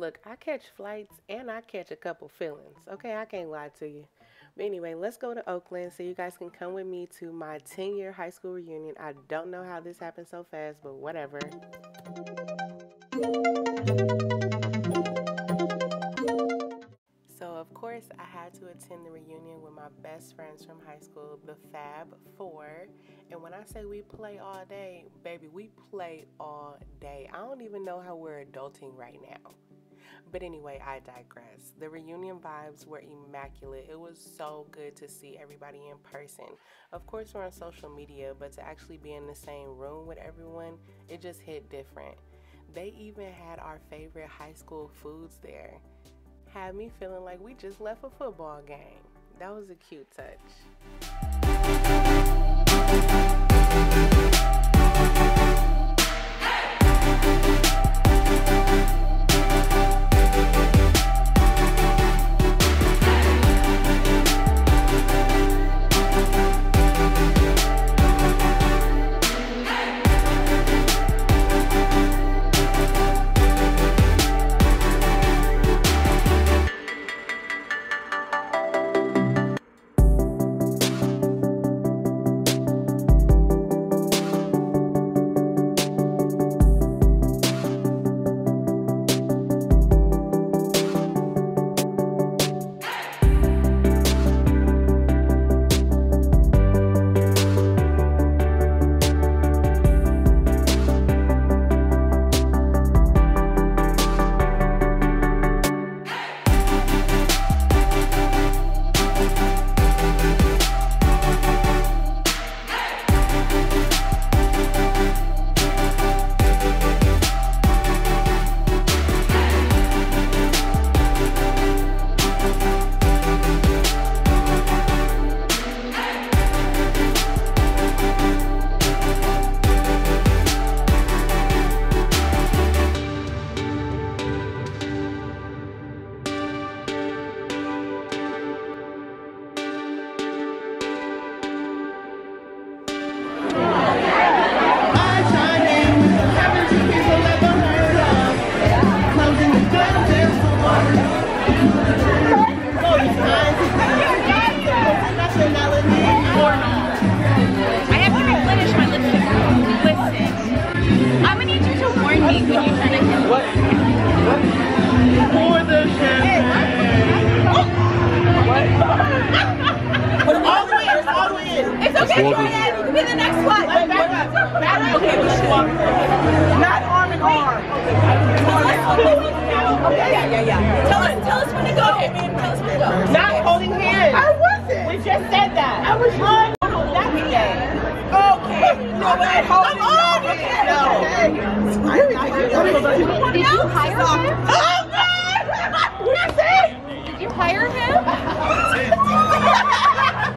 Look, I catch flights and I catch a couple feelings. Okay, I can't lie to you. But anyway, let's go to Oakland so you guys can come with me to my 10 year high school reunion. I don't know how this happened so fast, but whatever. So, of course, I had to attend the reunion with my best friends from high school, the Fab Four. And when I say we play all day, baby, we play all day. I don't even know how we're adulting right now. But anyway, I digress. The reunion vibes were immaculate. It was so good to see everybody in person. Of course, we're on social media, but to actually be in the same room with everyone, it just hit different. They even had our favorite high school foods there. Had me feeling like we just left a football game. That was a cute touch. Warn me when you're trying to kill me. Pour the champagne. all the way in, all the way in. It's okay, Jordan. You can be the next one. Back up. Back up. Okay, we should walk. Not arm in arm. Okay, yeah, yeah, yeah. Tell us, tell us when to go. Okay, man, tell us when to go. Not holding hands. I wasn't. We just said that. I was on. That we Okay. No, wait, hold on. Okay. No. You hire him?